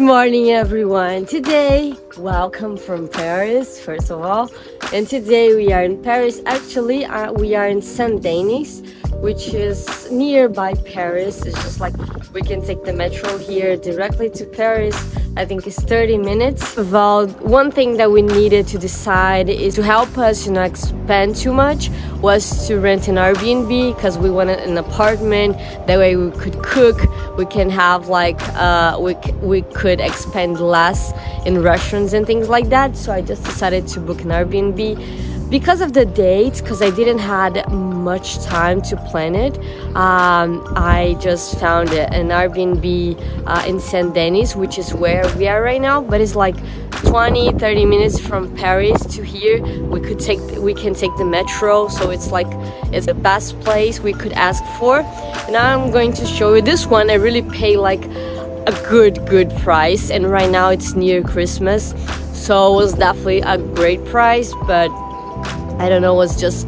morning, everyone. Today, welcome from Paris, first of all. And today we are in Paris. Actually, uh, we are in Saint Denis, which is nearby Paris. It's just like we can take the metro here directly to Paris. I think it's 30 minutes. About one thing that we needed to decide is to help us you not spend too much was to rent an Airbnb because we wanted an apartment. That way we could cook. We can have like uh, we we could expend less in restaurants and things like that. So I just decided to book an Airbnb because of the dates because i didn't had much time to plan it um, i just found it an airbnb uh, in saint denis which is where we are right now but it's like 20 30 minutes from paris to here. We could take we can take the metro so it's like it's the best place we could ask for. And i'm going to show you this one. I really pay like a good good price and right now it's near christmas so it was definitely a great price but I don't know, was just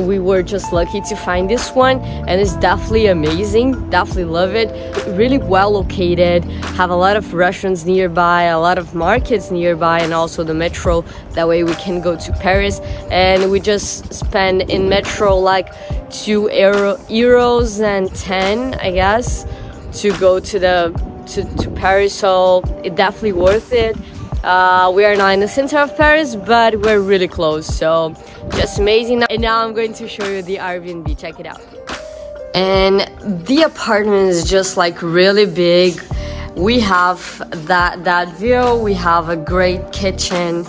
we were just lucky to find this one and it's definitely amazing. Definitely love it. Really well located, have a lot of restaurants nearby, a lot of markets nearby and also the metro. That way we can go to Paris and we just spend in metro like 2 euro, euros and 10, I guess, to go to the to, to Paris. So it definitely worth it. Uh, we are not in the center of Paris, but we're really close. So just amazing. And now I'm going to show you the Airbnb. Check it out. And the apartment is just like really big. We have that that view. We have a great kitchen.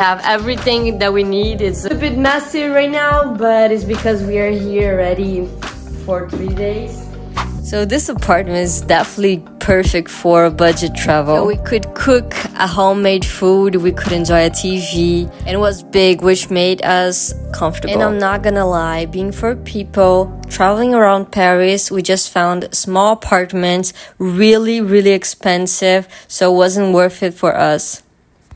Have everything that we need. It's a bit messy right now, but it's because we are here already for three days. So this apartment is definitely perfect for budget travel. We could cook a homemade food, we could enjoy a TV, and it was big, which made us comfortable. And I'm not gonna lie, being for people traveling around Paris, we just found small apartments, really, really expensive, so it wasn't worth it for us.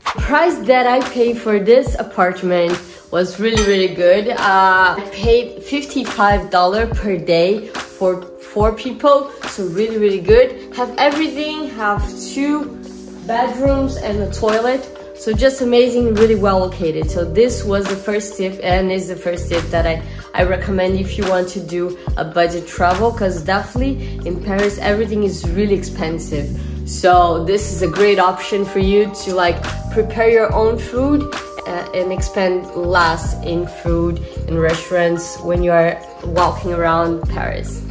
Price that I paid for this apartment was really, really good. Uh, I paid $55 per day for four people so really really good. Have everything have two bedrooms and a toilet. So just amazing really well located. So this was the first tip and is the first tip that i i recommend if you want to do a budget travel because definitely in paris everything is really expensive. So this is a great option for you to like prepare your own food uh, and expend less in food and restaurants when you are walking around paris